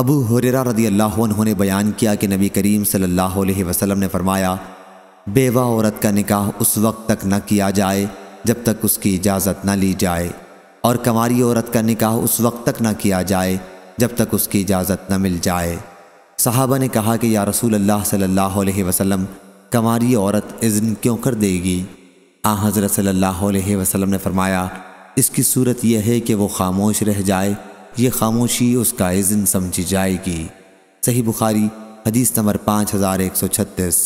अबू हुरेरा रदी अल्लाह ने बयान किया कि नबी करीम सल्लल्लाहु अलैहि वसल्लम ने फरमाया, बेवा औरत का निकाह उस वक्त तक न किया जाए, जब तक उसकी इजाज़त न ली जाए, और कमारी औरत का निकाह उस वक्त तक न किया जाए, जब तक उसकी इजाज़त न मिल जाए। सहाबा ने कहा कि, या रसूल अल्लाह सल्लल्लाहु अलैहि वसल्लम कमारी औरत इज़्न क्यों कर देगी? आ हज़रत सल्लल्लाहु अलैहि वसल्लम ने फरमाया, इसकी सूरत यह है कि वो खामोश रह जाए ये खामोशी उसका इज़्न समझी जाएगी। सही बुखारी, हदीस नंबर पाँच हज़ार एक सौ छत्तीस।